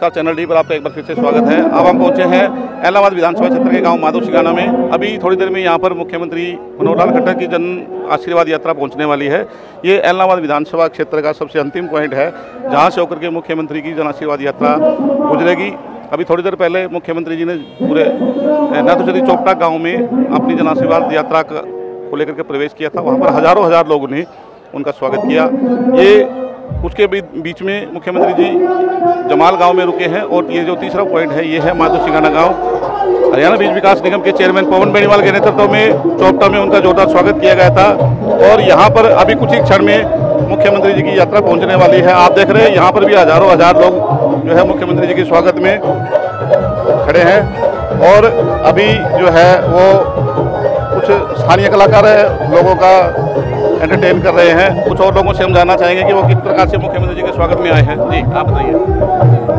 नमस्कार channel D पर आपका एक बार फिर से स्वागत है। अब हम पहुँचे हैं इलाहाबाद विधानसभा क्षेत्र के गाँव माधो सिगाना में। अभी थोड़ी देर में यहाँ पर मुख्यमंत्री मनोहर लाल खट्टर की जन आशीर्वाद यात्रा पहुँचने वाली है। ये इलाहाबाद विधानसभा क्षेत्र का सबसे अंतिम पॉइंट है, जहाँ से होकर के मुख्यमंत्री की जन आशीर्वाद यात्रा गुजरेगी। अभी थोड़ी देर पहले मुख्यमंत्री जी ने पूरे नाथुचरी चोपटा गाँव में अपनी जन आशीर्वाद यात्रा को लेकर के प्रवेश किया था। वहाँ पर हज़ारों हज़ार लोगों ने उनका स्वागत किया। ये उसके बीच में मुख्यमंत्री जी जमाल गाँव में रुके हैं और ये जो तीसरा पॉइंट है, ये है माधो सिंगाना गाँव। हरियाणा बीज विकास निगम के चेयरमैन पवन बेनीवाल के नेतृत्व में, चौपटा में उनका जोरदार स्वागत किया गया था। और यहाँ पर अभी कुछ ही क्षण में मुख्यमंत्री जी की यात्रा पहुँचने वाली है। आप देख रहे हैं, यहाँ पर भी हज़ारों हज़ार लोग जो है मुख्यमंत्री जी के स्वागत में खड़े हैं। और अभी जो है वो कुछ स्थानीय कलाकार है, लोगों का एंटरटेन कर रहे हैं। कुछ और लोगों से हम जानना चाहेंगे कि वो किस प्रकार से मुख्यमंत्री जी के स्वागत में आए हैं। जी आप बताइए।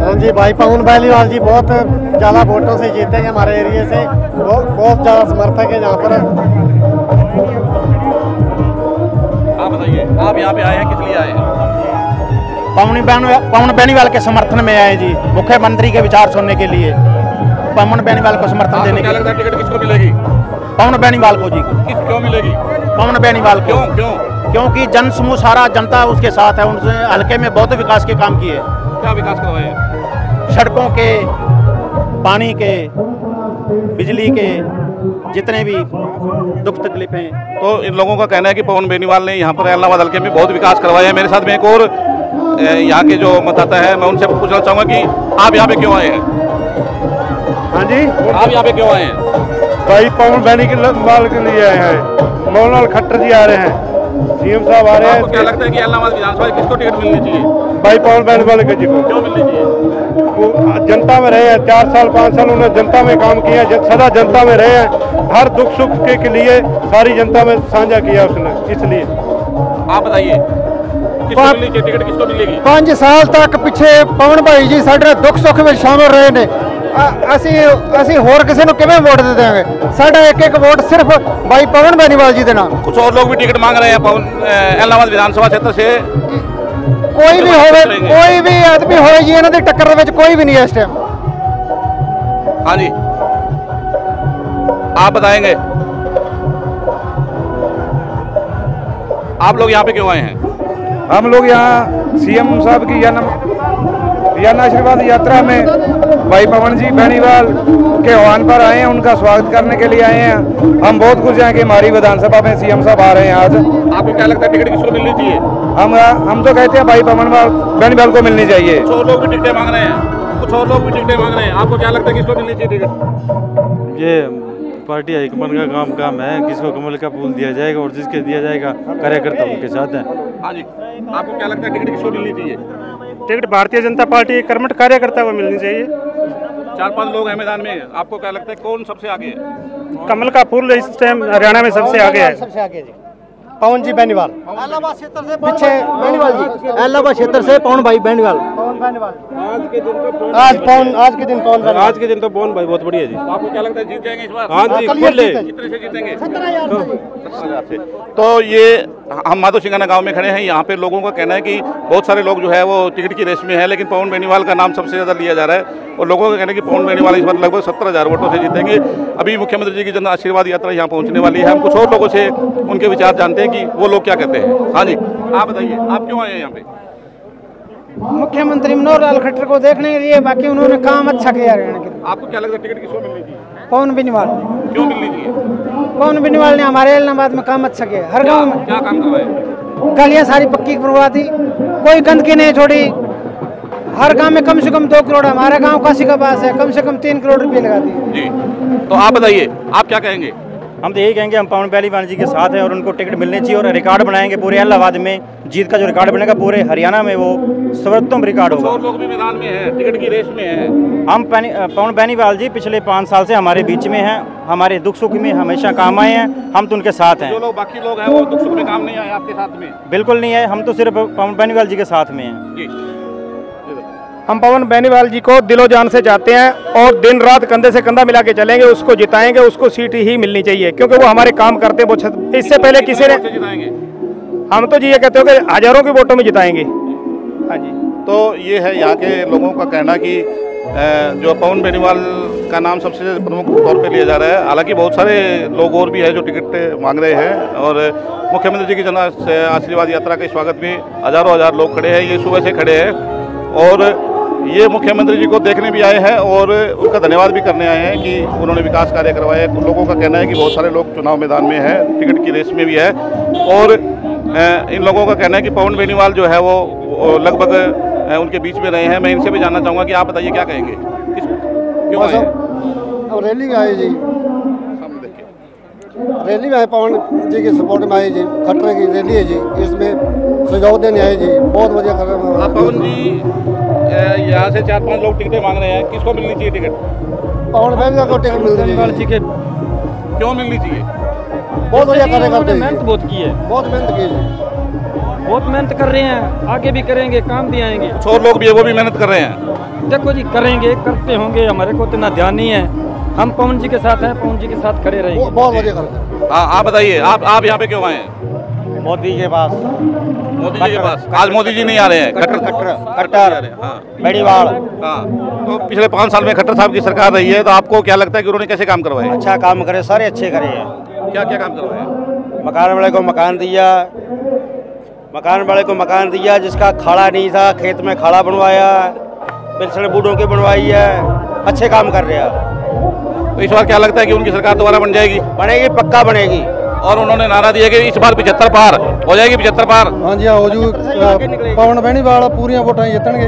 हाँ जी भाई पवन बैलीवाल जी बहुत ज़्यादा वोटों से जीते हैं हमारे एरिए से। बहुत बहुत ज़्यादा समर्थक है यहाँ पर। आप बताइए आप यहाँ पे आए हैं किस लिए आए हैं? पवन बैन पवन बेनीवाल के समर्थन में आए जी मुख्यमंत्री के विचार सुनने के लिए। पवन बेनीवाल को समर्थन देने के है टिकट किसको मिलेगी? पवन बेनीवाल को जी। किस क्यों मिलेगी? पवन बेनीवाल को। क्यों? क्यों? क्योंकि जन समूह सारा जनता उसके साथ है उनसे हल्के में बहुत विकास के काम किए। क्या विकास करवाए सड़कों के पानी के बिजली के जितने भी दुख तकलीफें तो इन लोगों का कहना है कि पवन बेनीवाल ने यहाँ पर इलाहाबाद हल्के में बहुत विकास करवाया है। मेरे साथ में एक और यहाँ के जो मतदाता है मैं उनसे पूछना चाहूँगा कि आप यहाँ पे क्यों आए हैं? हाँ जी। आप यहाँ पे क्यों आए हैं? भाई पवन बैनी के लाल के लिए आए हैं। मोहनलाल खट्टर जी आ रहे हैं। सीएम साहब आ रहे हैं। क्या लगता है कि इलाहाबाद विधानसभा किसको टिकट मिलनी चाहिए? भाई पवन बैनी वाले के जी को। क्यों मिलनी चाहिए? जनता में रहे हैं। चार साल पाँच साल उन्होंने जनता में काम किया सदा जनता में रहे हैं। हर दुख सुख के, लिए सारी जनता में साझा किया उसने इसलिए। आप बताइए टिकट किसको मिलेगी? साल तक पिछे पवन भाई जी साढ़े दुख सुख में शामिल रहे हैं ਅਸੀਂ ਅਸੀਂ ਹੋਰ ਕਿਸੇ ਨੂੰ ਕਿਵੇਂ ਵੋਟ ਦੇ ਦੇਵਾਂਗੇ ਸਾਡਾ ਇੱਕ ਇੱਕ ਵੋਟ ਸਿਰਫ ਭਾਈ ਪਵਨ ਬੈਨੀਵਾਲ ਜੀ ਦੇ ਨਾਮ कुछ और लोग भी टिकट मांग रहे हैं पवन अ, इलाहाबाद विधानसभा क्षेत्र से ਕੋਈ ਵੀ ਹੋਵੇ ਕੋਈ ਵੀ ਆਦਮੀ ਹੋਵੇ ਜੀ ਇਹਨਾਂ ਦੀ ਟੱਕਰ ਦੇ ਵਿੱਚ ਕੋਈ ਵੀ ਨਹੀਂ ਹੈ ਇਸ ਟਾਈਮ हाँ जी आप बताएंगे आप लोग यहाँ पे क्यों आए हैं हम लोग यहाँ सीएम साहब की जन जन आशीर्वाद यात्रा में भाई पवन जी बेनीवाल के आह्वान पर आए हैं उनका स्वागत करने के लिए आए हैं। हम बहुत खुश हैं कि हमारी विधानसभा में सीएम साहब आ रहे हैं आज। आपको क्या लगता है टिकट किसको मिलनी चाहिए? हम हम तो कहते हैं भाई पवन बेनीवाल को मिलनी चाहिए। कुछ और लोग भी टिकटें मांग रहे हैं। कुछ और लोग भी टिकटें मांग रहे हैं। आपको क्या लगता है किसको मिलनी चाहिए टिकट? ये पार्टी हाईकमान का काम काम है। किसको कमल का फूल दिया जाएगा और जिसके दिया जाएगा कार्यकर्ता उनके साथ हैं। हाँ जी। आपको क्या लगता है टिकट किसको मिलनी चाहिए? टिकट भारतीय जनता पार्टी के कर्मठ कार्यकर्ता को मिलनी चाहिए। चार पाँच लोग हैं मैदान में। आपको क्या लगता है कौन सबसे आगे है? कमल का फूल इस टाइम हरियाणा में सबसे आगे है। सबसे आगे जी। पवन जी बेनीवाल। इलाहाबाद क्षेत्र से पीछे बेनीवाल जी। इलाहाबाद क्षेत्र से पवन भाई बेनीवाल। पवन आज पवन आज के दिन पवन आज के दिन तो पवन भाई बहुत बढ़िया जी। आपको क्या लगता है जीत जाएँगे इस बार? हाँ जी जीते। कितने से जीतेंगे? तो ये हम माधो सिंगाना गाँव में खड़े हैं। यहाँ पे लोगों का कहना है कि बहुत सारे लोग जो है वो टिकट की रेस में है, लेकिन पवन बेनीवाल का नाम सबसे ज़्यादा लिया जा रहा है और लोगों का कहना है कि पवन बेनीवाल इस बार लगभग सत्तर हज़ार वोटों से जीतेंगे। अभी मुख्यमंत्री जी की जन आशीर्वाद यात्रा यहाँ पहुँचने वाली है। हम कुछ और लोगों से उनके विचार जानते हैं कि वो लोग क्या कहते हैं। हाँ जी, आप बताइए, आप क्यों आए हैं यहाँ पे? मुख्यमंत्री मनोहर लाल खट्टर को देखने के लिए बाकी उन्होंने काम अच्छा किया हरियाणा के लिए। आपको क्या लगता है टिकट किसको मिलनी चाहिए पवन बेनीवाल? क्यों मिलनी चाहिए पवन बेनीवाल ने हमारे इलाहाबाद में काम अच्छा किया? हर गाँव में। क्या काम करवाए गलियाँ सारी पक्की करवा दी। कोई गंदगी नहीं छोड़ी। हर गाँव में कम से कम दो करोड़ हमारा गाँव काशी का पास है कम से कम तीन करोड़ रुपए लगा दिए। जी। तो आप बताइए आप क्या कहेंगे? हम तो यही कहेंगे हम पवन बेनीवाल जी के साथ हैं और उनको टिकट मिलनी चाहिए और रिकॉर्ड बनाएँगे पूरे इलाहाबाद में। जीत का जो रिकॉर्ड बनेगा पूरे हरियाणा में वो सर्वोत्तम रिकॉर्ड होगा। लोग भी मैदान में हैं टिकट की रेस में हैं। हम पवन बेनीवाल जी पिछले पाँच साल से हमारे बीच में हैं हमारे दुख सुख में हमेशा काम आए हैं हम तो उनके साथ जो हैं लोग बाकी लोग हैं वो दुख सुख में काम नहीं आए आपके साथ में? बिल्कुल नहीं है हम तो सिर्फ़ पवन बेनीवाल जी के साथ में हैं। जी। हम पवन बेनीवाल जी को दिलो जान से चाहते हैं और दिन रात कंधे से कंधा मिला के चलेंगे उसको जिताएँगे उसको सीट ही मिलनी चाहिए क्योंकि वो हमारे काम करते हैं वो छत- इससे पहले किसी ने से जिताएँगे? हम तो जी ये कहते हो कि हज़ारों की वोटों में जिताएँगे। हाँ जी। तो ये है यहाँ के लोगों का कहना कि जो पवन बेनीवाल का नाम सबसे प्रमुख तौर पे लिया जा रहा है हालाँकि बहुत सारे लोग और भी हैं जो टिकट मांग रहे हैं और मुख्यमंत्री जी की जन आशीर्वाद यात्रा के स्वागत में हज़ारों हज़ार लोग खड़े हैं ये सुबह से खड़े हैं और ये मुख्यमंत्री जी को देखने भी आए हैं और उनका धन्यवाद भी करने आए हैं कि उन्होंने विकास कार्य करवाए हैं। लोगों का कहना है कि बहुत सारे लोग चुनाव मैदान में हैं टिकट की रेस में भी है। और इन लोगों का कहना है कि पवन बेनीवाल जो है वो लगभग उनके बीच में रहे हैं। मैं इनसे भी जानना चाहूँगा कि आप बताइए क्या कहेंगे? किस क्यों आए रैली में आए जी रैली में आए पवन जी की सपोर्ट में आए जी खट्टर की रैली है जी इसमें सुझाव देने आए जी बहुत बढ़िया कर रहे हाँ पवन जी यहाँ से चार पाँच लोग टिकटें मांग रहे हैं किसको मिलनी चाहिए टिकट? पवन भाई को टिकट मिल रही है क्यों मिलनी चाहिए? बहुत बढ़िया कार्य करते मेहनत बहुत की है। बहुत मेहनत की जी। बहुत मेहनत कर रहे हैं आगे भी करेंगे काम भी आएँगे। कुछ और लोग भी है वो भी मेहनत कर रहे हैं। देखो जी करेंगे करते होंगे हमारे को इतना ध्यान नहीं है। हम पवन जी के साथ हैं पवन जी के साथ खड़े रहेंगे। बहुत बहुत बढ़िया हैं। हाँ आप बताइए आप आप यहाँ पे क्यों आए? हैं मोदी के पास। मोदी जी के पास। आज मोदी जी नहीं आ रहे हैं। खट्टर खट्टर खट्टर हाँ। बेड़ीवाल हाँ तो पिछले पाँच साल में खट्टर साहब की सरकार रही है तो आपको क्या लगता है कि उन्होंने कैसे काम करवाए? अच्छा काम करे सारे अच्छे करे हैं। क्या क्या काम करवाए? मकान वाले को मकान दिया मकान वाले को मकान दिया जिसका खाड़ा नहीं था खेत में खाड़ा बनवाया पेंशन बूढ़ों की बनवाई है अच्छे काम कर रहे हैं तो इस बार क्या लगता है कि उनकी सरकार दोबारा बन जाएगी? बनेगी पक्का बनेगी। और उन्होंने नारा दिया कि इस बार पिछहत्तर पार हो जाएगी पिछहत्तर पार? हाँ जी हो जू पवन बहनी वाला पूरी वोटा जितने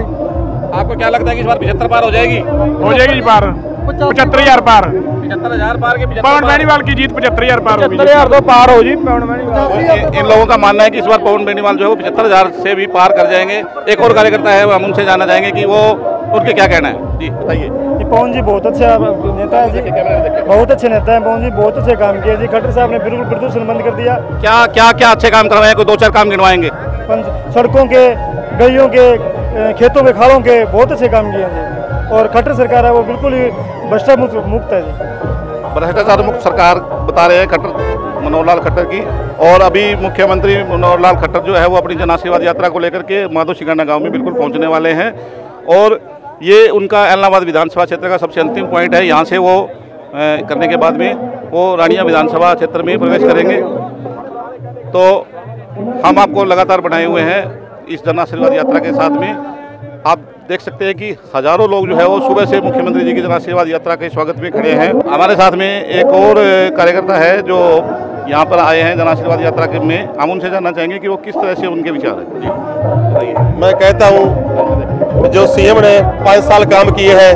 आपको क्या लगता है कि इस बार पिछहत्तर पार हो जाएगी? हो जाएगी पार। पचहत्तर हज़ार पार। पिछहत्तर हज़ार पार के पवन बेनीवाल की जीत पचहत्तर हज़ार पार होगी। हज़ार तो पार हो जी पवन बेनीवाल इन इन लोगों का मानना है कि इस बार पवन बेनीवाल जो है वो पचहत्तर हज़ार से भी पार कर जाएँगे। एक और कार्यकर्ता है हम उनसे जानना चाहेंगे कि वो उनके क्या कहना है? जी। बताइए। जी पवन जी बहुत अच्छा नेता है जी। बहुत अच्छे नेता है पवन जी बहुत अच्छे काम किए जी। खट्टर साहब ने बिल्कुल प्रदूषण बंद कर दिया। क्या क्या क्या अच्छे काम करवाए कोई दो चार काम गिनवाएँगे? सड़कों के गलियों के खेतों के खालों के बहुत अच्छे काम किए हैं जी। और खट्टर सरकार है वो बिल्कुल ही भ्रष्टा मुक्त है जी। भ्रष्टाचार मुक्त सरकार बता रहे हैं खट्टर मनोहर लाल खट्टर की। और अभी मुख्यमंत्री मनोहर लाल खट्टर जो है वो अपनी जन आशीर्वाद यात्रा को लेकर के माधो शिकाना गाँव में बिल्कुल पहुँचने वाले हैं। और ये उनका एलनाबाद विधानसभा क्षेत्र का सबसे अंतिम पॉइंट है। यहाँ से वो करने के बाद में वो रानिया विधानसभा क्षेत्र में प्रवेश करेंगे। तो हम आपको लगातार बनाए हुए हैं इस जन आशीर्वाद यात्रा के साथ में। आप देख सकते हैं कि हज़ारों लोग जो है वो सुबह से मुख्यमंत्री जी की जन आशीर्वाद यात्रा के स्वागत में खड़े हैं। हमारे साथ में एक और कार्यकर्ता है जो यहाँ पर आए हैं जन आशीर्वाद यात्रा के में। हम उनसे जानना चाहेंगे कि वो किस तरह से उनके विचार है। मैं कहता हूँ जो सीएम ने पाँच साल काम किए हैं,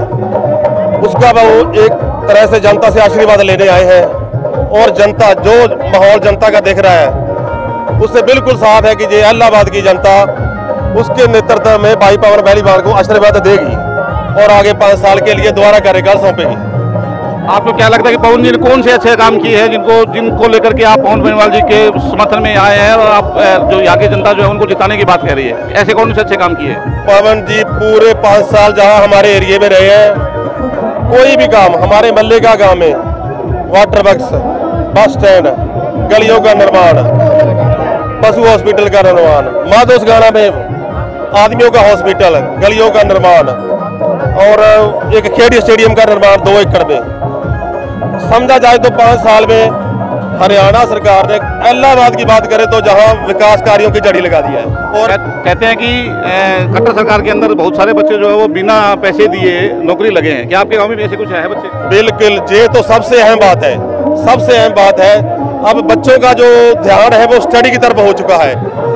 उसका वो एक तरह से जनता से आशीर्वाद लेने आए हैं और जनता, जो माहौल जनता का देख रहा है, उससे बिल्कुल साफ़ है कि ये इलाहाबाद की जनता उसके नेतृत्व में भाई पवन पहलीवाल को आशीर्वाद देगी और आगे पाँच साल के लिए दोबारा कार्यकाल सौंपेगी। आपको क्या लगता है कि पवन जी ने कौन से अच्छे काम किए हैं जिनको जिनको लेकर के आप पवन बेनीवाल जी के समर्थन में आए हैं और आप जो यहाँ की जनता जो है उनको जिताने की बात कह रही है? ऐसे कौन से अच्छे काम किए हैं? पवन जी पूरे पाँच साल जहाँ हमारे एरिए में रहे हैं कोई भी काम हमारे मल्लिका गाँव में वाटर बक्स बस स्टैंड गलियों का निर्माण पशु हॉस्पिटल का निर्माण माधोस गाना में आदमियों का हॉस्पिटल गलियों का निर्माण और एक खेड़ी स्टेडियम का निर्माण दो एकड़ में। समझा जाए तो पाँच साल में हरियाणा सरकार ने इलाहाबाद की बात करें तो जहाँ विकास कार्यों की जड़ी लगा दिया है और कह- कहते हैं कि खट्टर सरकार के अंदर बहुत सारे बच्चे जो है वो बिना पैसे दिए नौकरी लगे हैं। क्या आपके गाँव में भी ऐसे कुछ है बच्चे? बिल्कुल ये तो सबसे अहम बात है सबसे अहम बात है अब बच्चों का जो ध्यान है वो स्टडी की तरफ़ हो चुका है।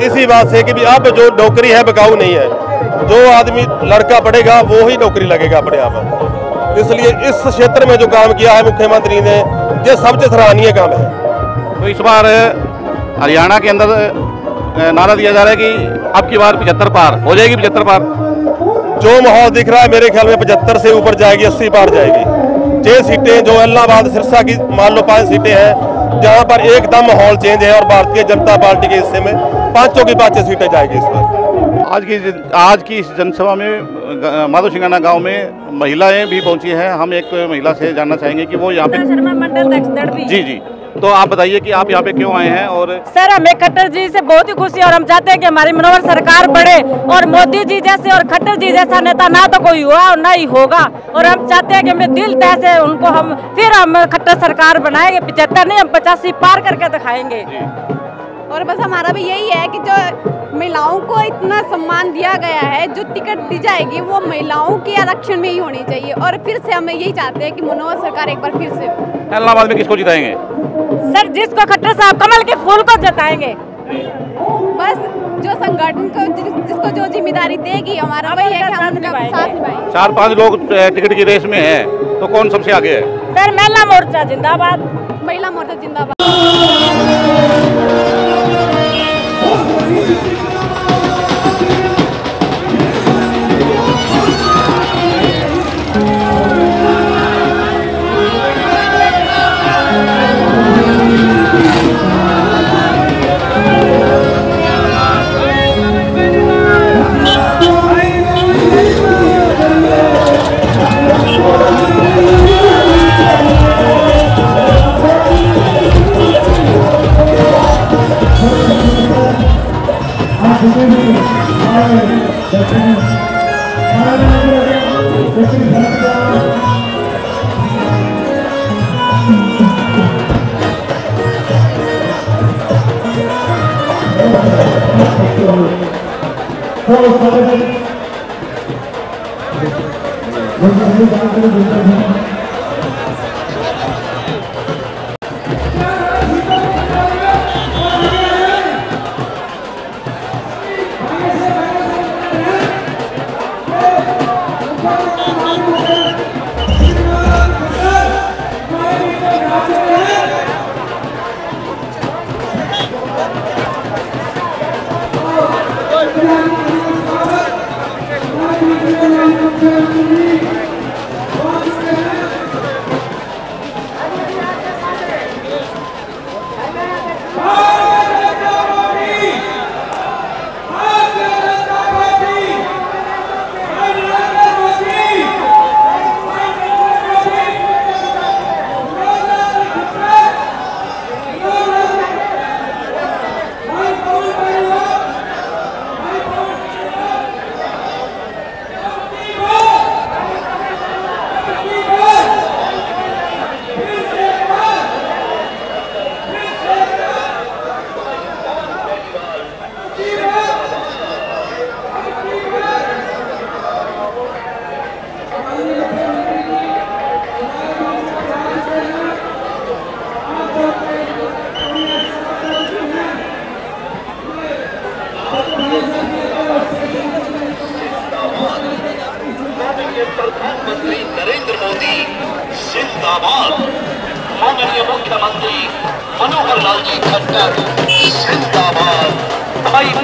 इसी बात से कि भी अब जो नौकरी है बिकाऊ नहीं है। जो आदमी लड़का पढ़ेगा वो ही नौकरी लगेगा अपने आप इसलिए इस क्षेत्र में जो काम किया है मुख्यमंत्री ने ये सबसे सराहनीय काम है। तो इस बार हरियाणा के अंदर नारा दिया जा रहा है कि अब की बार पचहत्तर पार हो जाएगी पचहत्तर पार? जो माहौल दिख रहा है मेरे ख्याल में पचहत्तर से ऊपर जाएगी अस्सी पार जाएगी। छह सीटें जो इलाहाबाद सिरसा की मान लो पाँच सीटें हैं जहाँ पर एकदम माहौल चेंज है और भारतीय जनता पार्टी के हिस्से में पाँचों की पाँचों सीटें जाएगी इस पर आज की आज की इस जनसभा में माधो सिंगाना गाँव में महिलाएँ भी पहुँची हैं। हम एक महिला से जानना चाहेंगे कि वो यहाँ पे शर्मा मंडल दक्षिण जी जी। तो आप बताइए कि आप यहाँ पे क्यों आए हैं और सर हमें खट्टर जी से बहुत ही खुशी है और हम चाहते हैं कि हमारी मनोहर सरकार बढ़े और मोदी जी जैसे और खट्टर जी जैसा नेता ना तो कोई हुआ और ना ही होगा। और हम चाहते हैं कि हमें दिल तह से उनको हम फिर हम खट्टर सरकार बनाएँगे पिछहत्तर नहीं हम पचासी पार करके दिखाएँगे। और बस हमारा भी यही है कि जो महिलाओं को इतना सम्मान दिया गया है जो टिकट दी जाएगी वो महिलाओं के आरक्षण में ही होनी चाहिए। और फिर से हम यही चाहते हैं कि मनोहर सरकार एक बार फिर से इलाहाबाद में किसको जिताएँगे? सर जिसको खट्टर साहब कमल के फूल को जताएँगे। बस जो संगठन को जिसको जो ज़िम्मेदारी देगी हमारा वही है कि हम उनका साथ निभाएँगे। चार पाँच लोग टिकट की रेस में हैं तो कौन सबसे आगे है? सर महिला मोर्चा जिंदाबाद। महिला मोर्चा जिंदाबाद।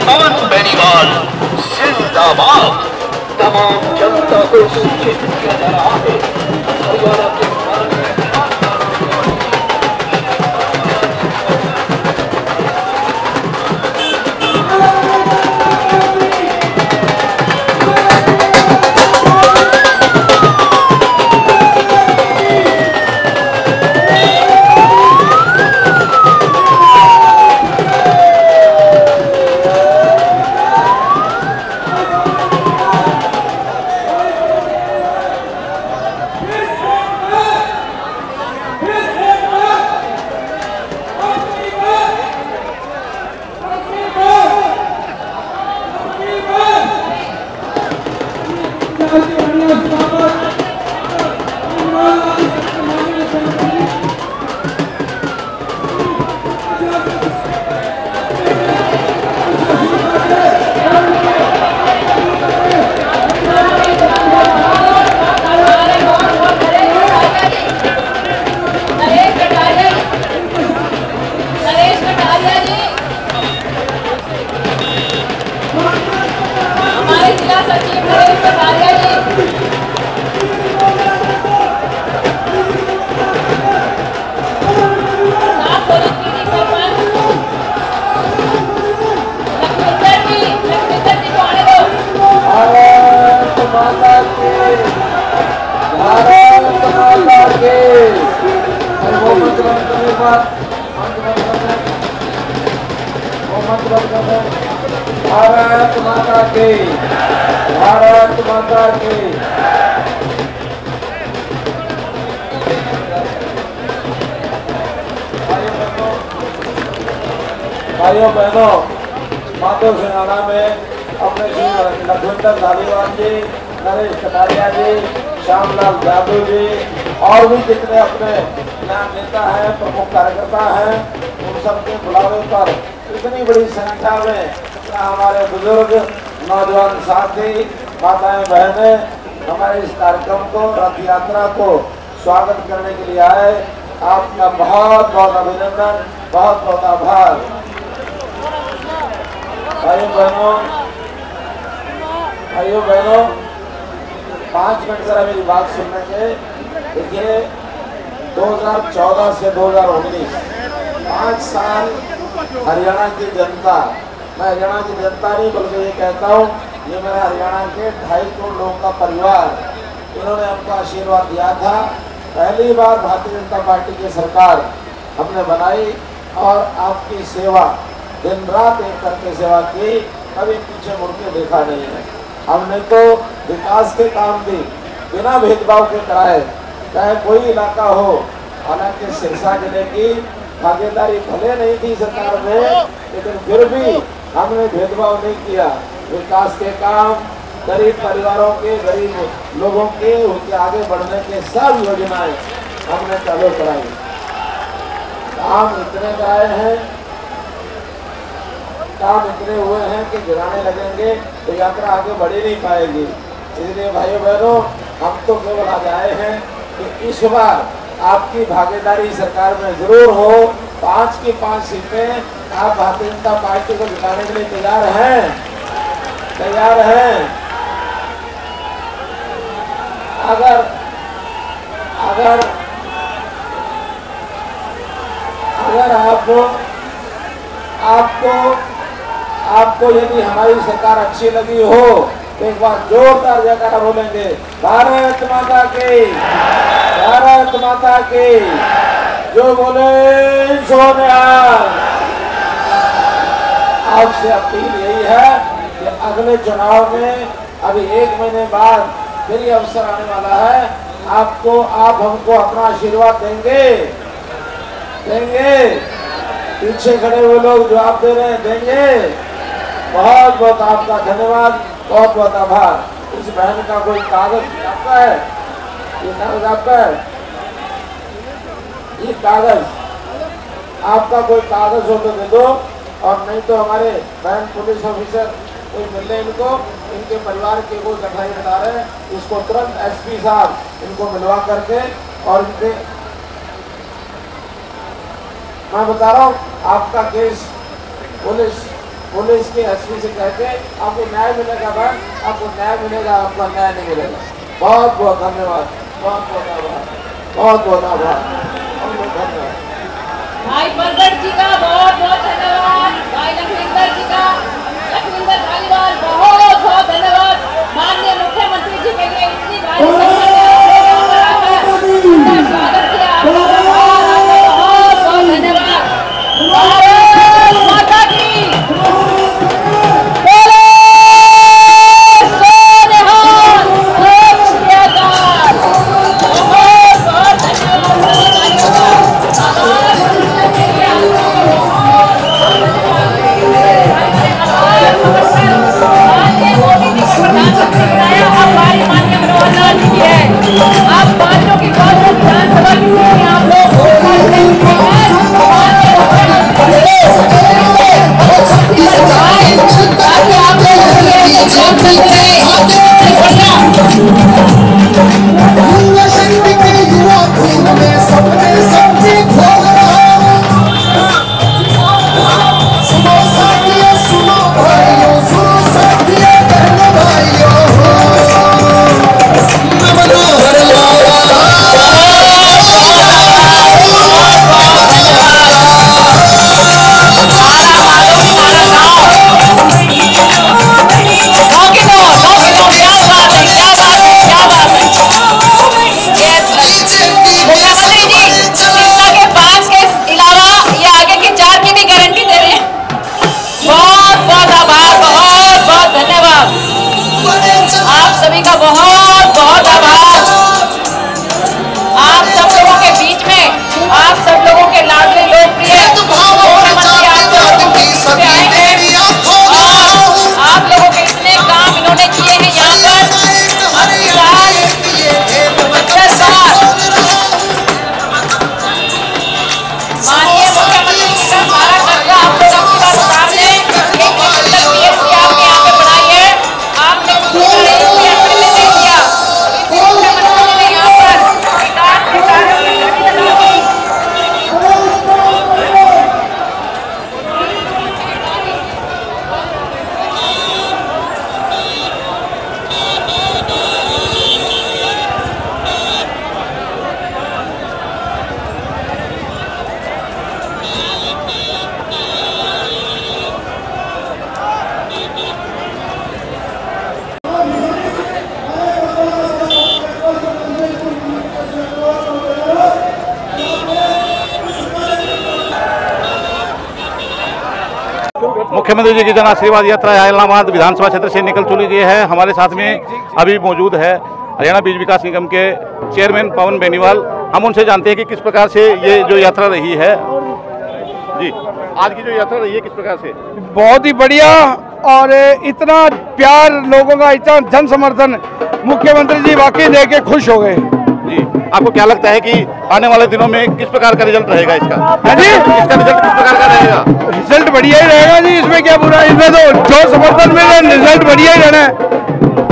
पवन बेनीवाल जिंदाबाद तमाम जनता को सूचित किया जा रहा है। हरियाणा सरकार की। भाइयों बहनों माधव सिंहाना में अपने श्री लखविंदर धालीवाल जी, नरेश कटारिया जी, श्यामलाल यादव जी, और भी जितने अपने यहाँ नेता हैं, प्रमुख कार्यकर्ता हैं, उन सबके बुलावे पर इतनी बड़ी संख्या में हमारे बुज़ुर्ग, नौजवान साथी माताएँ, बहनें, हमारे इस कार्यक्रम को रथ यात्रा को स्वागत करने के लिए आए। आपका बहुत बहुत अभिनंदन, बहुत बहुत आभार। भाइयों, बहनों भाइयों, बहनों, पाँच मिनट जरा मेरी बात सुनने के देखिए 2014 से 2019 पाँच साल हरियाणा की जनता, मैं हरियाणा की जनता नहीं, बल्कि ये कहता हूँ ये मेरा हरियाणा के ढाई करोड़ लोगों का परिवार, इन्होंने हमको आशीर्वाद दिया था। पहली बार भारतीय जनता पार्टी की सरकार हमने बनाई और आपकी सेवा दिन रात एक करके सेवा की, कभी पीछे मुड़ के देखा नहीं है। हमने तो विकास के काम भी, बिना भेदभाव के कराए, चाहे कोई इलाका हो, हालाँकि सिरसा ज़िले की भागीदारी भले नहीं थी सरकार में, लेकिन फिर भी हमने भेदभाव नहीं किया। विकास के काम, गरीब परिवारों के, गरीब लोगों के, उनके आगे बढ़ने के सब योजनाएँ हमने चालू कराई काम इतने कराए हैं, काम इतने हुए हैं कि गिराने लगेंगे तो यात्रा आगे बढ़ नहीं पाएगी। इसलिए भाइयों बहनों हम तो केवल आज आए हैं कि इस बार आपकी भागीदारी सरकार में ज़रूर हो। पाँच की पाँच सीटें, आप भारतीय जनता पार्टी को जिताने के लिए तैयार हैं। तैयार हैं। अगर अगर अगर आप आपको आपको यदि हमारी सरकार अच्छी लगी हो तो एक बार जोरदार जयकारा बोलेंगे। भारत माता की। भारत माता की। जो बोले सोनिहाल आपसे अपील यही है कि अगले चुनाव में अभी एक महीने बाद फिर ये अवसर आने वाला है। आपको, आप हमको अपना आशीर्वाद देंगे। देंगे। पीछे खड़े हुए लोग जवाब दे रहे हैं, देंगे। बहुत बहुत आपका धन्यवाद, बहुत बहुत आभार। इस बहन का कोई कागज़ आपका है? ये कागज़ आपका है? ये कागज़। आपका कोई कागज़ हो तो दे दो, और नहीं तो हमारे बहन पुलिस ऑफिसर कोई मिल रहे इनको, इनके परिवार के कोई कठिनाई बता रहे हैं इसको तुरंत एसपी साहब इनको मिलवा करके और इनके मैं बता रहा हूँ, आपका केस पुलिस पुलिस के एसपी से कह के आपको न्याय मिलेगा, मैम। आपको न्याय मिलेगा, आपको न्याय नहीं मिलेगा। बहुत बहुत धन्यवाद। बहुत बहुत आभार बहुत बहुत आभार। धन्यवाद। भाई परगट जी का बहुत बहुत धन्यवाद। भाई लखविंदर जी का बहुत बहुत धन्यवाद। माननीय मुख्यमंत्री जी के लिए इतनी भारी मुख्यमंत्री जी की जन आशीर्वाद यात्रा इलाहाबाद विधानसभा क्षेत्र से निकल चुकी है। हमारे साथ में अभी मौजूद है हरियाणा बीज विकास निगम के चेयरमैन पवन बेनीवाल। हम उनसे जानते हैं कि किस प्रकार से ये जो यात्रा रही है। जी आज की जो यात्रा रही है किस प्रकार से? बहुत ही बढ़िया और इतना प्यार लोगों का इतना जन समर्थन मुख्यमंत्री जी वाकई देख के खुश हो गए। जी आपको क्या लगता है कि आने वाले दिनों में किस प्रकार का रिज़ल्ट रहेगा इसका? हाँ जी। इसका रिज़ल्ट किस प्रकार का रहेगा? रिज़ल्ट बढ़िया ही रहेगा जी इसमें क्या बुरा इसमें तो जो समर्थन मिल रहा है रिज़ल्ट बढ़िया ही रहना है।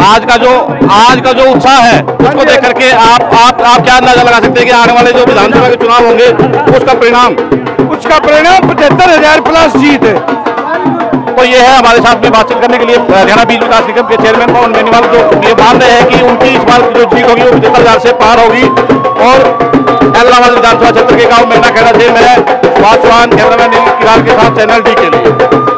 आज का जो आज का जो उत्साह है उसको देख करके आप आप आप क्या अंदाज़ा लगा सकते हैं कि आने वाले जो विधानसभा के चुनाव होंगे उसका परिणाम? उसका परिणाम पचहत्तर हज़ार प्लस जीत है। तो ये है, हमारे साथ में बातचीत करने के लिए हरियाणा बीज विकास निगम के चेयरमैन पवन बेनीवाल जो ये मान रहे हैं कि उनकी इस बार जो जीत होगी वो पचहत्तर हज़ार से पार होगी। और इलाहाबाद विधानसभा क्षेत्र के गाँव मेना कहना थे मैं वासवान कैमरामैन किरार के साथ चैनल डी के लिए।